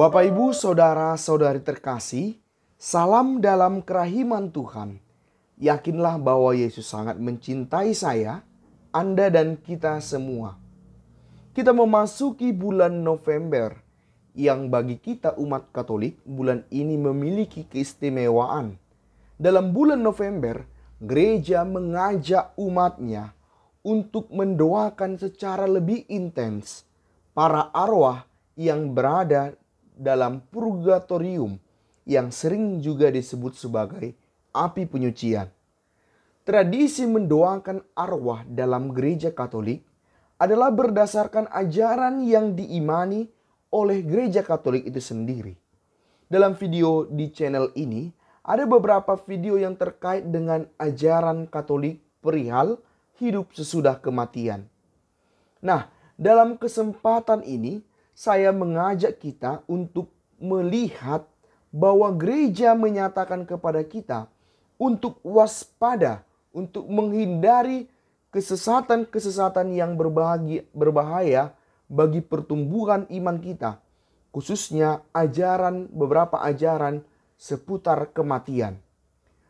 Bapak, ibu, saudara, saudari terkasih, salam dalam kerahiman Tuhan. Yakinlah bahwa Yesus sangat mencintai saya, Anda, dan kita semua. Kita memasuki bulan November, yang bagi kita, umat Katolik, bulan ini memiliki keistimewaan. Dalam bulan November, gereja mengajak umatnya untuk mendoakan secara lebih intens para arwah yang berada dalam purgatorium yang sering juga disebut sebagai api penyucian. Tradisi mendoakan arwah dalam gereja Katolik adalah berdasarkan ajaran yang diimani oleh gereja Katolik itu sendiri. Dalam video di channel ini, ada beberapa video yang terkait dengan ajaran Katolik perihal hidup sesudah kematian. Nah, dalam kesempatan ini saya mengajak kita untuk melihat bahwa gereja menyatakan kepada kita untuk waspada, untuk menghindari kesesatan-kesesatan yang berbahagi, berbahaya bagi pertumbuhan iman kita, khususnya ajaran beberapa ajaran seputar kematian.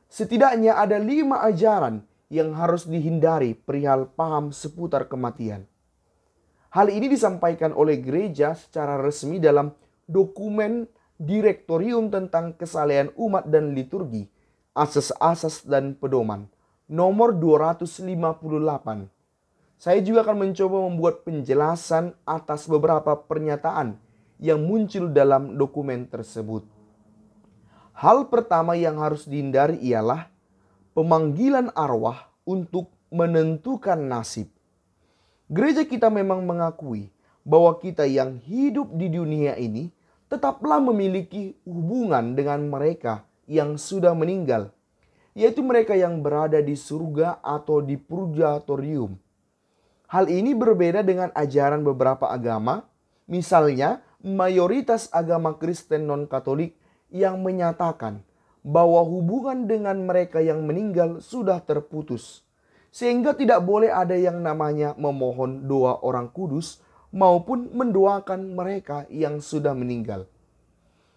Setidaknya ada lima ajaran yang harus dihindari perihal paham seputar kematian. Hal ini disampaikan oleh gereja secara resmi dalam dokumen Direktorium tentang Kesalehan Umat dan Liturgi, Asas-asas dan Pedoman, nomor 258. Saya juga akan mencoba membuat penjelasan atas beberapa pernyataan yang muncul dalam dokumen tersebut. Hal pertama yang harus dihindari ialah pemanggilan arwah untuk menentukan nasib. Gereja kita memang mengakui bahwa kita yang hidup di dunia ini tetaplah memiliki hubungan dengan mereka yang sudah meninggal, yaitu mereka yang berada di surga atau di purgatorium. Hal ini berbeda dengan ajaran beberapa agama, misalnya mayoritas agama Kristen non-Katolik yang menyatakan bahwa hubungan dengan mereka yang meninggal sudah terputus. Sehingga tidak boleh ada yang namanya memohon doa orang kudus maupun mendoakan mereka yang sudah meninggal.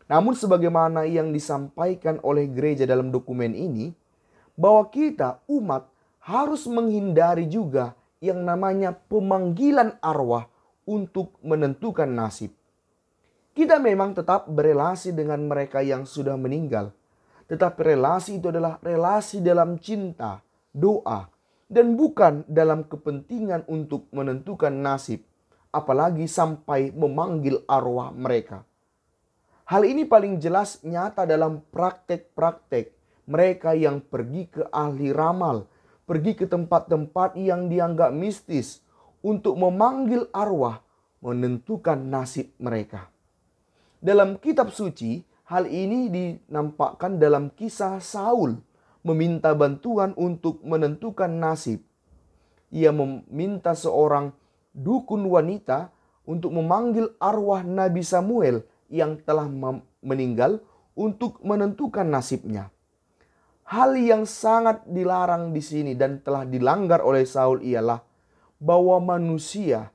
Namun sebagaimana yang disampaikan oleh gereja dalam dokumen ini, bahwa kita umat harus menghindari juga yang namanya pemanggilan arwah untuk menentukan nasib. Kita memang tetap berelasi dengan mereka yang sudah meninggal, tetapi relasi itu adalah relasi dalam cinta, doa, dan bukan dalam kepentingan untuk menentukan nasib, apalagi sampai memanggil arwah mereka. Hal ini paling jelas nyata dalam praktek-praktek mereka yang pergi ke ahli ramal, pergi ke tempat-tempat yang dianggap mistis untuk memanggil arwah menentukan nasib mereka. Dalam kitab suci, Hal ini dinampakkan dalam kisah Saul meminta bantuan untuk menentukan nasib. Ia meminta seorang dukun wanita untuk memanggil arwah Nabi Samuel yang telah meninggal untuk menentukan nasibnya. Hal yang sangat dilarang di sini dan telah dilanggar oleh Saul ialah bahwa manusia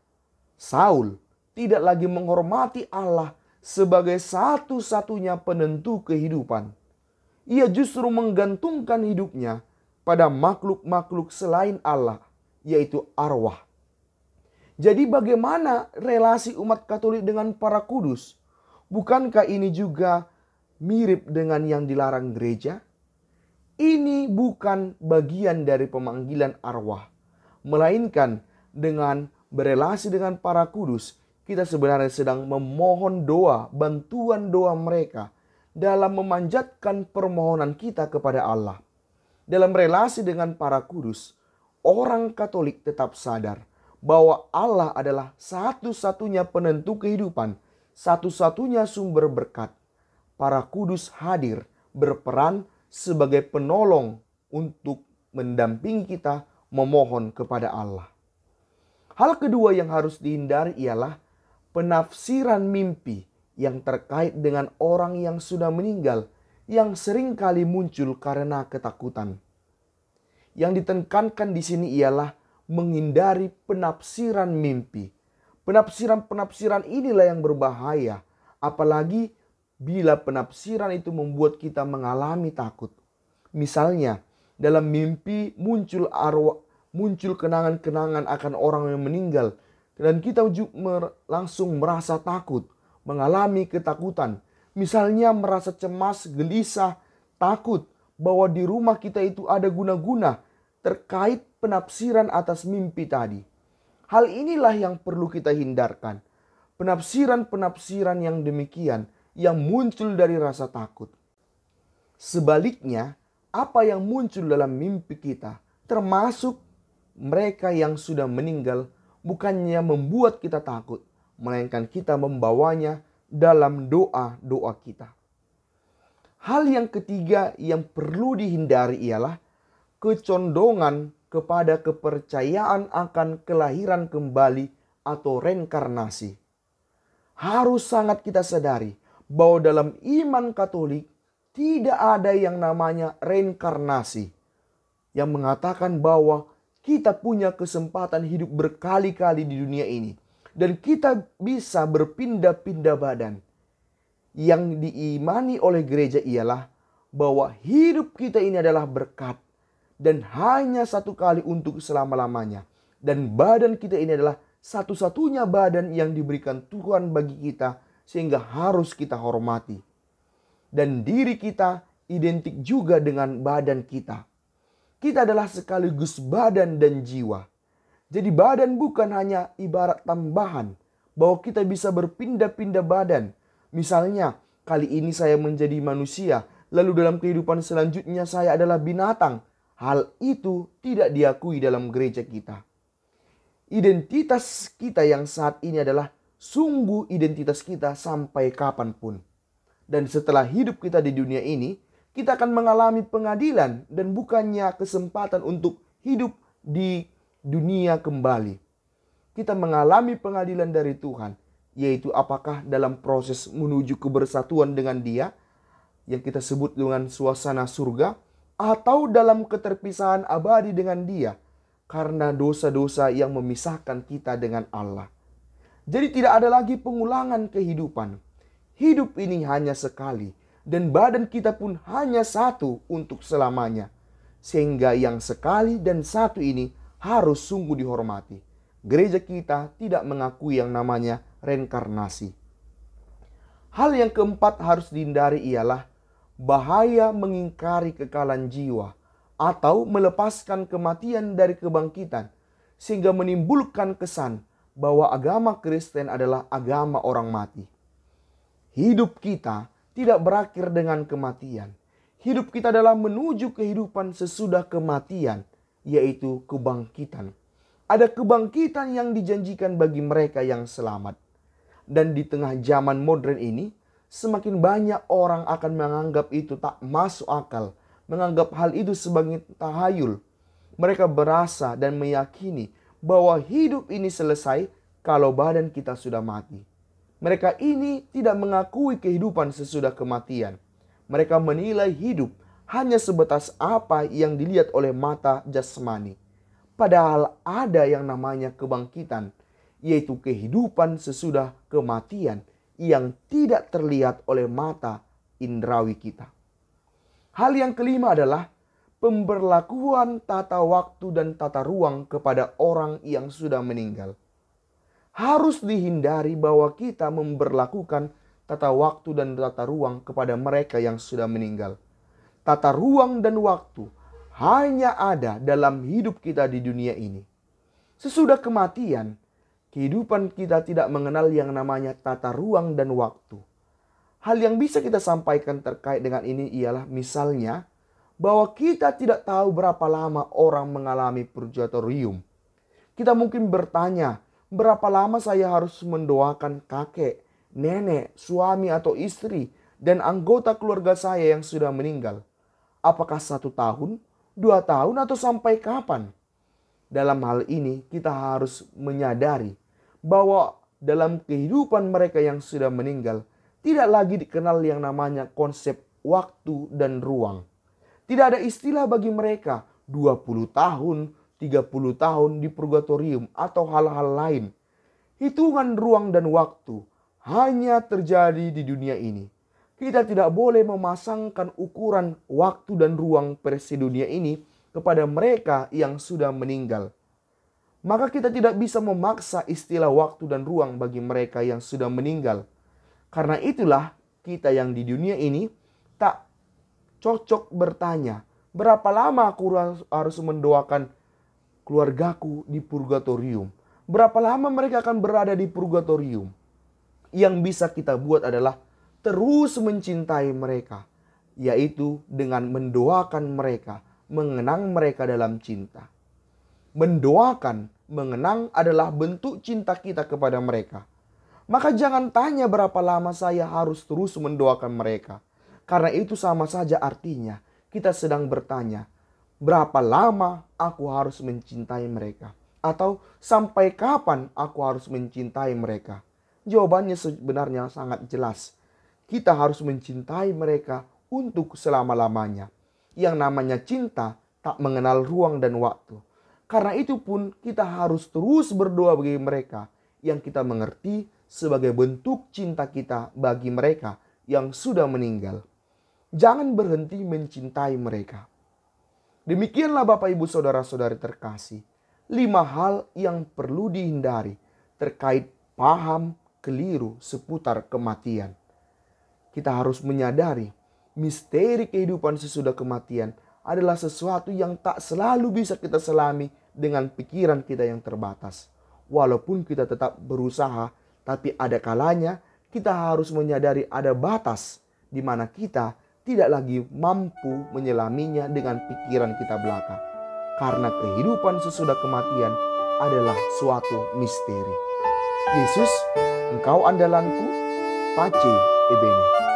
Saul tidak lagi menghormati Allah sebagai satu-satunya penentu kehidupan. Ia justru menggantungkan hidupnya pada makhluk-makhluk selain Allah, yaitu arwah. Jadi bagaimana relasi umat Katolik dengan para kudus? Bukankah ini juga mirip dengan yang dilarang gereja? Ini bukan bagian dari pemanggilan arwah, melainkan dengan berelasi dengan para kudus kita sebenarnya sedang memohon doa, bantuan doa mereka dalam memanjatkan permohonan kita kepada Allah. Dalam relasi dengan para kudus, orang Katolik tetap sadar bahwa Allah adalah satu-satunya penentu kehidupan, satu-satunya sumber berkat. Para kudus hadir berperan sebagai penolong untuk mendampingi kita memohon kepada Allah. Hal kedua yang harus dihindari ialah penafsiran mimpi yang terkait dengan orang yang sudah meninggal yang sering kali muncul karena ketakutan. Yang ditekankan di sini ialah menghindari penafsiran mimpi. Penafsiran-penafsiran inilah yang berbahaya Apalagi bila penafsiran itu membuat kita mengalami takut. Misalnya, dalam mimpi muncul arwah muncul kenangan-kenangan akan orang yang meninggal dan kita langsung merasa takut, mengalami ketakutan. Misalnya merasa cemas, gelisah, takut bahwa di rumah kita itu ada guna-guna terkait penafsiran atas mimpi tadi. Hal inilah yang perlu kita hindarkan. Penafsiran-penafsiran yang demikian yang muncul dari rasa takut. Sebaliknya, apa yang muncul dalam mimpi kita, termasuk mereka yang sudah meninggal, bukannya membuat kita takut, melainkan kita membawanya dalam doa-doa kita. Hal yang ketiga yang perlu dihindari ialah kecondongan kepada kepercayaan akan kelahiran kembali atau reinkarnasi. Harus sangat kita sadari bahwa dalam iman Katolik tidak ada yang namanya reinkarnasi yang mengatakan bahwa kita punya kesempatan hidup berkali-kali di dunia ini dan kita bisa berpindah-pindah badan. Yang diimani oleh gereja ialah bahwa hidup kita ini adalah berkat dan hanya satu kali untuk selama-lamanya. Dan badan kita ini adalah satu-satunya badan yang diberikan Tuhan bagi kita sehingga harus kita hormati. Dan diri kita identik juga dengan badan kita. Kita adalah sekaligus badan dan jiwa. Jadi badan bukan hanya ibarat tambahan bahwa kita bisa berpindah-pindah badan. Misalnya, kali ini saya menjadi manusia, lalu dalam kehidupan selanjutnya saya adalah binatang. Hal itu tidak diakui dalam gereja kita. Identitas kita yang saat ini adalah sungguh identitas kita sampai kapan pun. Dan setelah hidup kita di dunia ini, kita akan mengalami pengadilan dan bukannya kesempatan untuk hidup di dunia kembali. Kita mengalami pengadilan dari Tuhan, yaitu apakah dalam proses menuju kebersatuan dengan Dia yang kita sebut dengan suasana surga atau dalam keterpisahan abadi dengan Dia karena dosa-dosa yang memisahkan kita dengan Allah. Jadi tidak ada lagi pengulangan kehidupan. Hidup ini hanya sekali dan badan kita pun hanya satu untuk selamanya. Sehingga yang sekali dan satu ini harus sungguh dihormati. Gereja kita tidak mengakui yang namanya reinkarnasi. Hal yang keempat harus dihindari ialah bahaya mengingkari kekalan jiwa atau melepaskan kematian dari kebangkitan sehingga menimbulkan kesan bahwa agama Kristen adalah agama orang mati. Hidup kita tidak berakhir dengan kematian. Hidup kita adalah menuju kehidupan sesudah kematian, yaitu kebangkitan. Ada kebangkitan yang dijanjikan bagi mereka yang selamat. Dan di tengah zaman modern ini, semakin banyak orang akan menganggap itu tak masuk akal, menganggap hal itu sebagai tahayul. Mereka berasa dan meyakini bahwa hidup ini selesai kalau badan kita sudah mati. Mereka ini tidak mengakui kehidupan sesudah kematian. Mereka menilai hidup hanya sebatas apa yang dilihat oleh mata jasmani. Padahal ada yang namanya kebangkitan, yaitu kehidupan sesudah kematian yang tidak terlihat oleh mata indrawi kita. Hal yang kelima adalah pemberlakuan tata waktu dan tata ruang kepada orang yang sudah meninggal. Harus dihindari bahwa kita memperlakukan tata waktu dan tata ruang kepada mereka yang sudah meninggal. Tata ruang dan waktu hanya ada dalam hidup kita di dunia ini. Sesudah kematian, kehidupan kita tidak mengenal yang namanya tata ruang dan waktu. Hal yang bisa kita sampaikan terkait dengan ini ialah misalnya bahwa kita tidak tahu berapa lama orang mengalami purgatorium. Kita mungkin bertanya, berapa lama saya harus mendoakan kakek, nenek, suami atau istri, dan anggota keluarga saya yang sudah meninggal? Apakah satu tahun, dua tahun, atau sampai kapan? Dalam hal ini, kita harus menyadari bahwa dalam kehidupan mereka yang sudah meninggal, tidak lagi dikenal yang namanya konsep waktu dan ruang. Tidak ada istilah bagi mereka 20 tahun, 30 tahun di purgatorium atau hal-hal lain. Hitungan ruang dan waktu hanya terjadi di dunia ini. Kita tidak boleh memasangkan ukuran waktu dan ruang versi dunia ini kepada mereka yang sudah meninggal. Maka kita tidak bisa memaksa istilah waktu dan ruang bagi mereka yang sudah meninggal. Karena itulah kita yang di dunia ini tak cocok bertanya, berapa lama aku harus mendoakan keluargaku di purgatorium? Berapa lama mereka akan berada di purgatorium? Yang bisa kita buat adalah terus mencintai mereka, yaitu dengan mendoakan mereka, mengenang mereka dalam cinta. Mendoakan, mengenang adalah bentuk cinta kita kepada mereka. Maka jangan tanya berapa lama saya harus terus mendoakan mereka. Karena itu sama saja artinya kita sedang bertanya, berapa lama aku harus mencintai mereka? Atau sampai kapan aku harus mencintai mereka? Jawabannya sebenarnya sangat jelas. Kita harus mencintai mereka untuk selama-lamanya. Yang namanya cinta tak mengenal ruang dan waktu. Karena itu pun kita harus terus berdoa bagi mereka yang kita mengerti sebagai bentuk cinta kita bagi mereka yang sudah meninggal. Jangan berhenti mencintai mereka. Demikianlah Bapak Ibu Saudara-saudari terkasih. Lima hal yang perlu dihindari terkait paham keliru seputar kematian. Kita harus menyadari misteri kehidupan sesudah kematian adalah sesuatu yang tak selalu bisa kita selami dengan pikiran kita yang terbatas. Walaupun kita tetap berusaha tapi ada kalanya kita harus menyadari ada batas di mana kita tidak lagi mampu menyelaminya dengan pikiran kita belaka. Karena kehidupan sesudah kematian adalah suatu misteri. Yesus, engkau andalanku, Pace e.